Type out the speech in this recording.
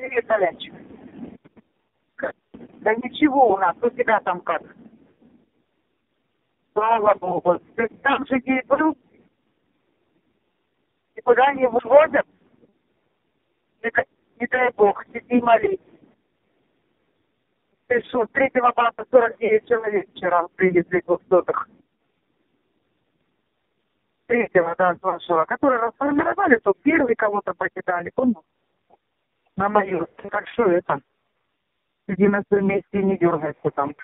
Привет, Толянчик. Да ничего у нас, у тебя там как? Слава Богу. Ты там же не был? Никуда не выводят? Не, не дай Бог, сиди молись. Ты что, с третьего марта 49 человек вчера привезли в сотых. Третьего, да, с вашего, которые расформировали, то первый кого-то покидали, понял? На майорке. Так что это? Иди на своем месте и не дергайся там.